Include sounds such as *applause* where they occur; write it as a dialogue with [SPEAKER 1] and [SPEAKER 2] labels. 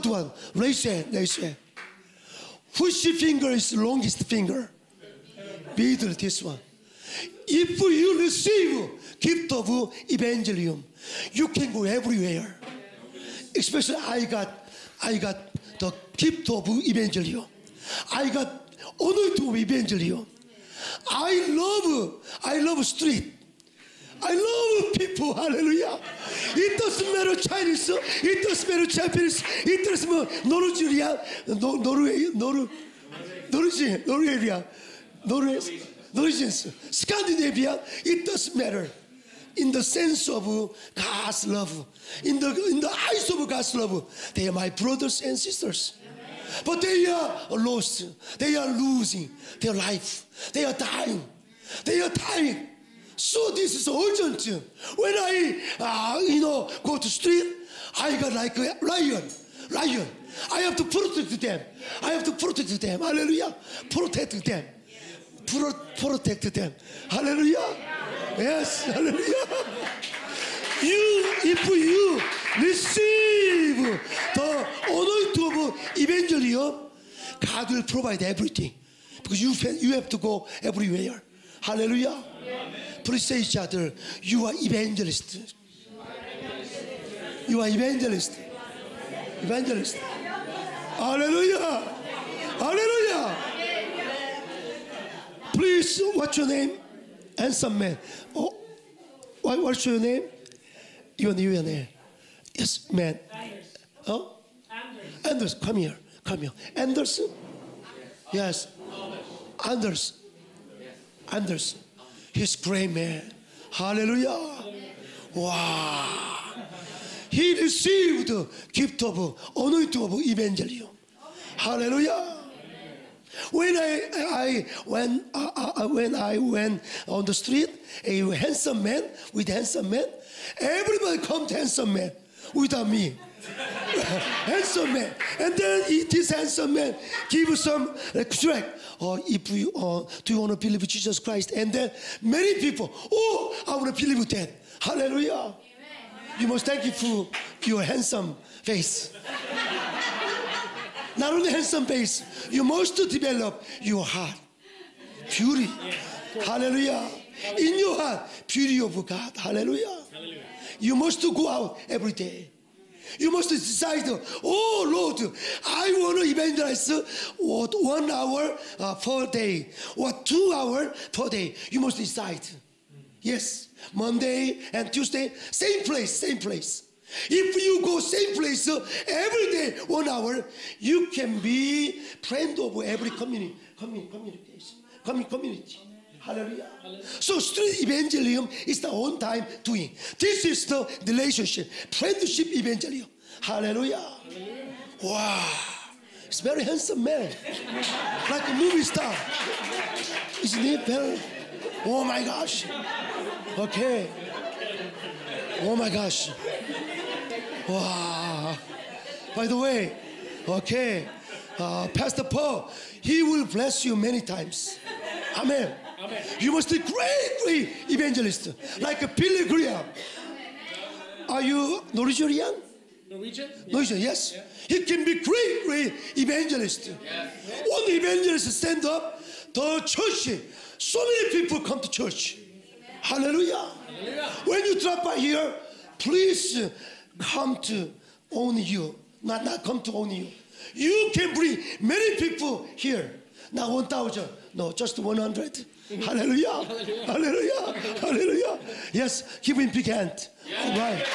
[SPEAKER 1] third one, raise hand, raise hand. Which finger is longest finger? Middle, this one. If you receive gift of evangelium, you can go everywhere. Especially I got, I got the gift of evangelium. I got anointing of evangelium. I love, I love street. I love people. Hallelujah. It doesn't matter Chinese. It doesn't matter Japanese. It doesn't matter Norwegian, Nor- Norway, Nor- Norwegian, Norwegian, Norway, Norwegians, Scandinavia. It doesn't matter. In the sense of God's love, in the in the eyes of God's love, they are my brothers and sisters. But they are lost. They are losing their life. They are dying. They are dying. So this is urgent. When I, uh, you know, go to street, I got like a lion, lion. I have to protect them. I have to protect them. Hallelujah. Protect them. Pro- protect them. Hallelujah. Yes. Hallelujah. You, if you receive the anointing of evangelium, God will provide everything because you you have to go everywhere. Hallelujah. Please say each other, you are evangelist. You are evangelist. Evangelist. Hallelujah. Hallelujah. Please, what's your name? Handsome man. Oh, what, what's your name? You Your, your name. Yes, man. Oh? Anders, come here. Come here. Anderson? Yes. Anders. Anders. He's great man. Hallelujah. Wow. He received the gift of anointing of evangelium. Hallelujah. When I, I when uh, uh, when I went on the street, a handsome man with handsome man, everybody come to handsome man without me. *laughs* handsome man, and then he, this handsome man give some like track. Or if you uh, do you want to believe Jesus Christ, and then many people, oh, I want to believe with that. Hallelujah. You must thank you for your handsome face. *laughs* Not only handsome face, you must develop your heart. Beauty. Hallelujah. In your heart, beauty of God. Hallelujah. You must go out every day. You must decide, oh Lord, I want to evangelize what one hour uh, per day, or two hour per day. You must decide. Yes, Monday and Tuesday, same place, same place. If you go same place uh, every day, one hour, you can be friend of every community, community, communication, community, community. Hallelujah. So street evangelism is the on time doing. This is the relationship, friendship evangelism. Hallelujah. Wow. It's very handsome man. *laughs* Like a movie star. Isn't he very? Oh my gosh. Okay. Oh my gosh. Wow. By the way, okay, uh, Pastor Paul, he will bless you many times. Amen. You must be great, great evangelist, like a Graham. Are you Norwegian?
[SPEAKER 2] Norwegian?
[SPEAKER 1] Norwegian, yes. He can be great, great evangelist. One evangelist stand up, the church, so many people come to church. Hallelujah. When you drop by here, please come to own you, not, not come to own you. You can bring many people here. Not 1,000, no, just 100. Hallelujah. Hallelujah. Hallelujah. Yes, give him big hand. All right.